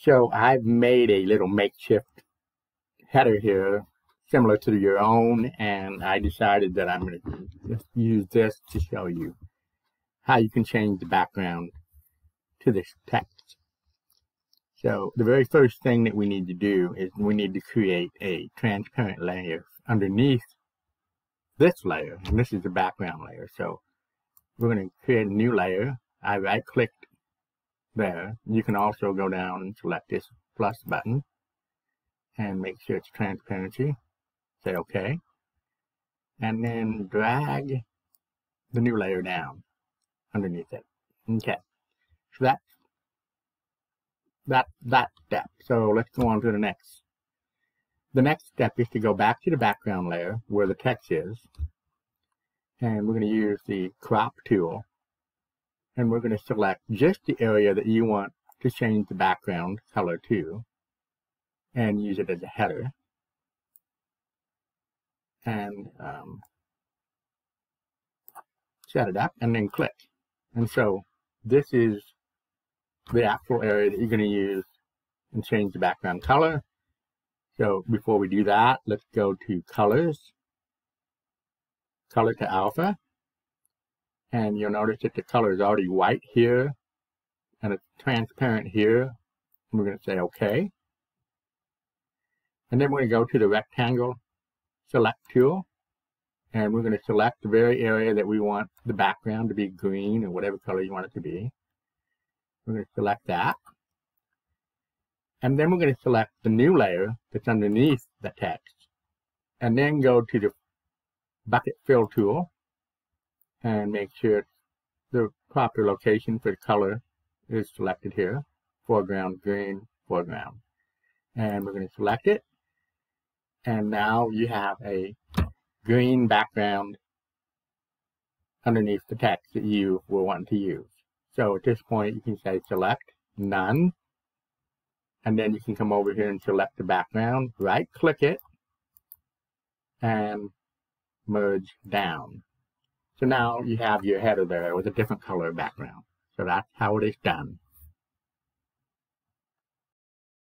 So I've made a little makeshift header here similar to your own and I decided that I'm going to use this to show you how you can change the background to this text. So the very first thing that we need to do is we need to create a transparent layer underneath this layer and this is the background layer. So we're going to create a new layer. I right clicked there. You can also go down and select this plus button and make sure it's transparency. Say OK. And then drag the new layer down underneath it. Okay. So that's that that step. So let's go on to the next. The next step is to go back to the background layer where the text is. And we're going to use the crop tool. And we're going to select just the area that you want to change the background color to. And use it as a header. And um, set it up and then click. And so this is the actual area that you're going to use and change the background color. So before we do that, let's go to colors, color to alpha. And you'll notice that the color is already white here and it's transparent here. We're going to say OK. And then we're going to go to the rectangle select tool and we're going to select the very area that we want the background to be green or whatever color you want it to be. We're going to select that. And then we're going to select the new layer that's underneath the text. And then go to the bucket fill tool and make sure the proper location for the color is selected here. Foreground green, foreground. And we're going to select it. And now you have a green background underneath the text that you will want to use. So at this point, you can say select none. And then you can come over here and select the background, right click it, and merge down. So now you have your header there with a different color background. So that's how it is done.